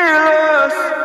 fearless.